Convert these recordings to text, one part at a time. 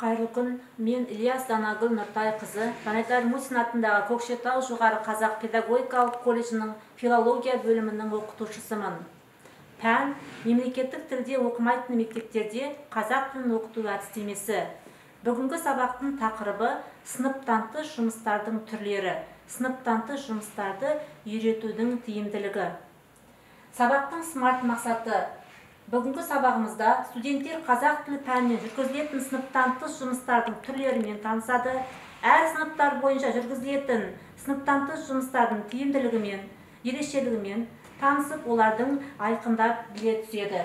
қайырлы күн мен ілияс данагүл нұртайқызы мусин атындағы көкшетау жоғары қазақ педагогикалық колледжінің филология бөлімінің оқытушысымын. Пән мемлекеттік тілде оқымайтын мектептерде қазақ тілін оқыту әдістемесі. Бүгінгі сабақтың тақырыбы сыныптан тыс жұмыстардың түрлері сыныптан тыс жұмыстарды үйретудің тиімділігі. Сабақтың смарт мақсаты. Бүгінгі сабағымызда студенттер қазақ тілі пәнінен жүргізілетін сыныптан тыс жұмыстардың түрлерімен танысады. Әр сыныптар бойынша жүргізілетін сыныптан тыс жұмыстардың тиімділігімен ерекшелігімен танысып олардың айқындап біле түседі.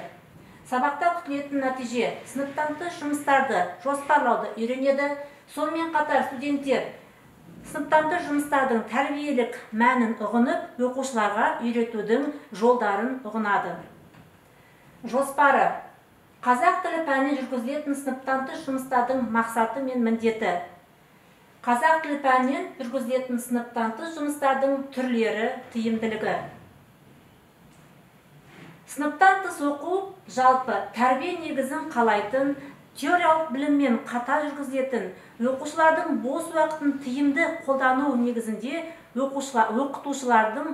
Сабақта күтілетін нәтиже сыныптан тыс жұмыстарды жоспарлауды үйренеді. Сонымен қатар студенттер сыныптан тыс жұмыстардың тәрбиелік мәнін ұғынып оқушыларға үйретудің жолдарын ұғынады. Жоспары. Қазақ тілі пәнінен жүргізілетін сыныптан тыс жұмыстардың мақсаты мен міндеті. Қазақ тілі пәнінен жүргізілетін сыныптан тыс жұмыстардың түрлері тиімділігі. Сыныптан тыс оқу жалпы тәрбие негізін қалайтын теориялық біліммен қатар жүргізілетін оқушылардың бос уақытын тиімді қолдану негізінде оқытушылардың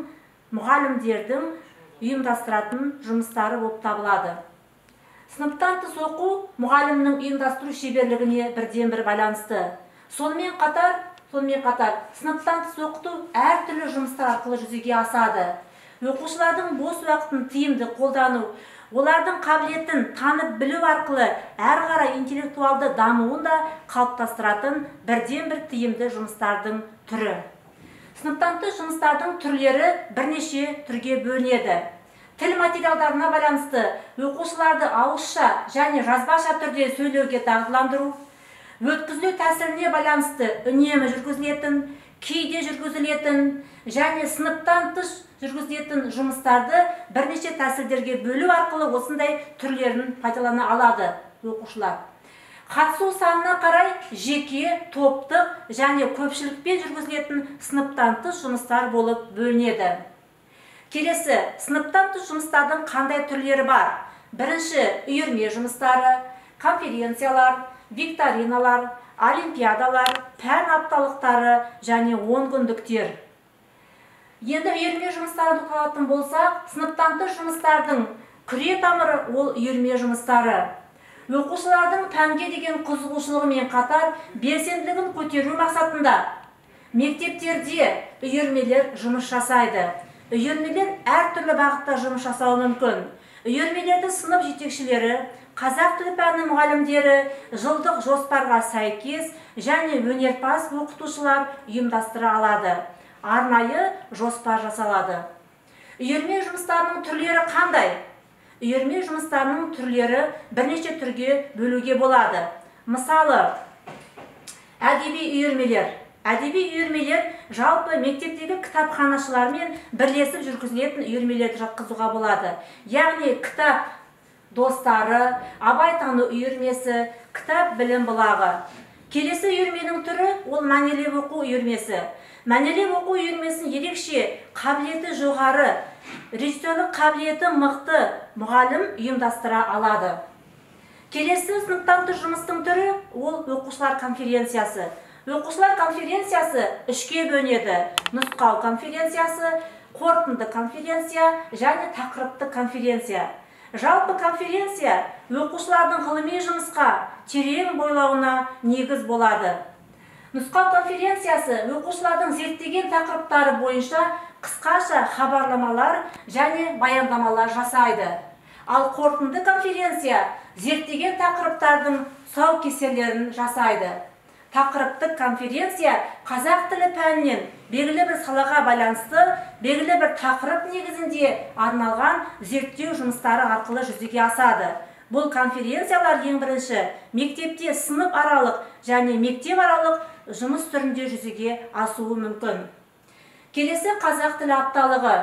мұғалімдердің ұйымдастыратын жұмыстары болып табылады. Сыныптан тыс оқу мұғалімнің ұйымдастыру шеберлігіне бірден бір байланысты. Сонымен қатар сонымен қатар сыныптан тыс оқыту әртүрлі жұмыстар арқылы жүзеге асады. Оқушылардың бос уақытын тиімді қолдану олардың қабілетін танып білу арқылы әрі қарай интеллектуалды дамуын да қалыптастыратын бірден бір тиімді жұмыстардың түрі. Сыныптан тыс жұмыстардың түрлері бірнеше түрге бөлінеді. Тіл материалдарына байланысты оқушыларды ауызша және жазбаша түрде сөйлеуге дағдыландыру өткізілу тәсіліне байланысты үнемі жүргізілетін кейде жүргізілетін және сыныптан тыс жүргізілетін жұмыстарды бірнеше тәсілдерге бөлу арқылы осындай түрлерін пайдалана алады оқушылар. Қатысу санына қарай жеке топтық және көпшілікпен жүргізілетін сыныптан тыс жұмыстар болып бөлінеді. Келесі сыныптан тыс жұмыстардың қандай түрлері бар? Бірінші үйірме жұмыстары конференциялар викториналар олимпиадалар пән апталықтары және онкүндіктер енді үйірме жұмыстарын тоқталатын болсақ сыныптан тыс жұмыстардың күре тамыры ол үйірме жұмыстары. Оқушылардың пәнге деген қызығушылығымен қатар белсенділігін көтеру мақсатында мектептерде үйірмелер жұмыс жасайды. Үйірмелер әртүрлі бағытта жұмыс жасауы мүмкін. Үйірмелерді сынып жетекшілері қазақ тілі пәнінің мұғалімдері жылдық жоспарға сәйкес және өнерпаз оқытушылар ұйымдастыра алады. Арнайы жоспар жасалады. Үйірме жұмыстарының түрлері қандай? Үйірме жұмыстарының түрлері бірнеше түрге бөлуге болады. Мысалы әдеби үйірмелер. Әдеби үйірмелер жалпы мектептегі кітапханашылармен бірлесіп жүргізілетін үйірмелерді жатқызуға болады. Яғни кітап достары абайтану үйірмесі кітап білім бұлағы. Келесі үйірменің түрі ол мәнерлеп оқу үйірмесі. Мәнерлеп оқу үйірмесін ерекше қабілеті жоғары режиссерлік қабілеті мықты мұғалім ұйымдастыра алады. Келесі сыныптан жұмыстың түрі ол оқушылар конференциясы. Оқушылар конференциясы үшке бөлінеді. Нұсқау конференциясы қорытынды конференция және тақырыпты конференция. Жалпы конференция оқушылардың ғылыми жұмысқа терең бойлауына негіз болады. Нұсқау конференциясы оқушылардың зерттеген тақырыптары бойынша қысқаша хабарламалар және баяндамалар жасайды. Ал қорытынды конференция зерттеген тақырыптардың тұсаукесерлерін жасайды. Тақырыптық конференция қазақ тілі пәнінен белгілі бір салаға байланысты белгілі бір тақырып негізінде арналған зерттеу жұмыстары арқылы жүзеге асады. Бұл конференциялар ең бірінші мектепте сынып аралық және мектеп аралық жұмыс түрінде жүзеге асуы мүмкін. Келесі қазақ тілі апталығы.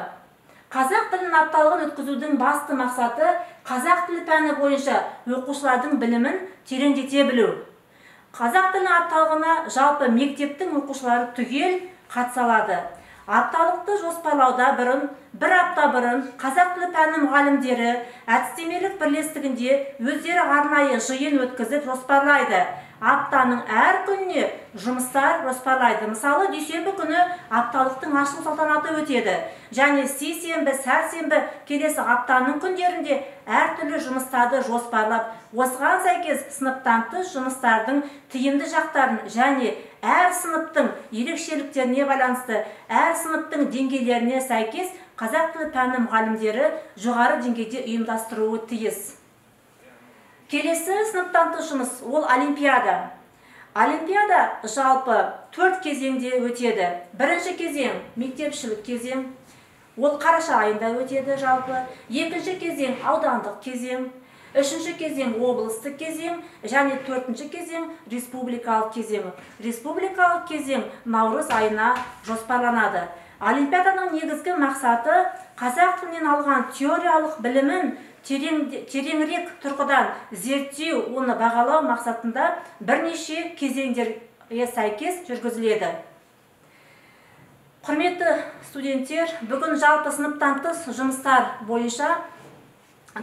Қазақ тілін апталығын өткізудің басты мақсаты қазақ тілі пәні бойынша оқушылардың білімін тереңдете білу. Қазақ тілі апталығына жалпы мектептің оқушылары түгел қатыса алады апталықты жоспарлауда бұрын бір апта бұрын қазақ тілі пәні мұғалімдері әдістемелік бірлестігінде өздері арнайы жиын өткізіп жоспарлайды. Аптаның әр күніне жұмыстар жоспарлайды. Мысалы дүйсенбі күні апталықтың ашылу салтанаты өтеді. Және сейсенбі сәрсенбі келесі аптаның күндерінде әртүрлі жұмыстарды жоспарлап осыған сәйкес сыныптан тыс жұмыстардың тиімді жақтарын және әр сыныптың ерекшеліктеріне байланысты әр сыныптың деңгейлеріне сәйкес қазақ тілі пәні мұғалімдері жоғары деңгейде ұйымдастыруы тиіс. Келесі сыныптан тыс жұмыс ол олимпиада. Олимпиада жалпы төрт кезеңде өтеді. Бірінші кезең мектепшілік кезең ол қараша айында өтеді жалпы. Екінші кезең аудандық кезең үшінші кезең облыстық кезең және төртінші кезең республикалық кезең. Республикалық кезең наурыз айына жоспарланады. Олимпиаданың негізгі мақсаты қазақ тілінен алған теориялық білімін терең, тереңірек тұрғыдан зерттеу оны бағалау мақсатында бірнеше кезеңдерге сәйкес жүргізіледі. Құрметті студенттер бүгін жалпы сыныптан тыс жұмыстар бойынша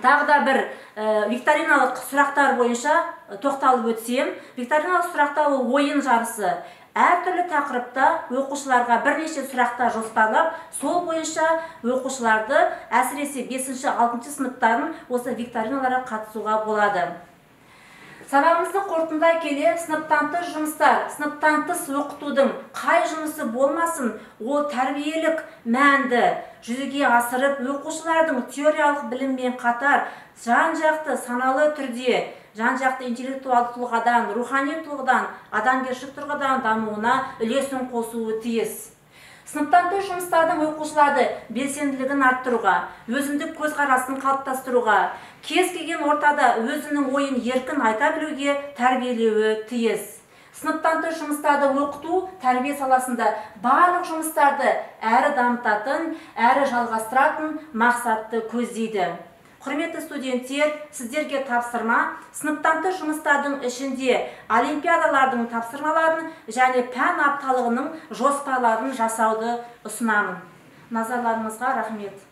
тағы да бір ә, викториналық сұрақтар бойынша тоқталып өтсем. Викториналық сұрақтар ол ойын жарысы. Әртүрлі тақырыпта оқушыларға бірнеше сұрақтар жоспарлап сол бойынша оқушыларды әсіресе 5-6 сыныптарын осы викториналарға қатысуға болады. Сабағымызды қорытындылай келе сыныптан тыс жұмыстар сыныптан тыс оқытудың қай жұмысы болмасын ол тәрбиелік мәнді жүзеге асырып оқушылардың теориялық біліммен қатар жан жақты саналы түрде жан жақты интеллектуалды тұлғадан рухани тұлғадан адамгершілік тұрғыдан дамуына үлесін қосуы тиіс. Сыныптан тыс жұмыстардың оқушыларды белсенділігін арттыруға өзіндік көзқарасын қалыптастыруға кез келген ортада өзінің ойын еркін айта білуге тәрбиелеуі тиіс. Сыныптан тыс жұмыстарды оқыту тәрбие саласында барлық жұмыстарды әрі дамытатын әрі жалғастыратын мақсатты көздейді. Құрметті студенттер сіздерге тапсырма. Сыныптан тыс жұмыстардың ішінде олимпиадалардың тапсырмаларын және пән апталығының жоспарларын жасауды ұсынамын. Назарларыңызға рахмет.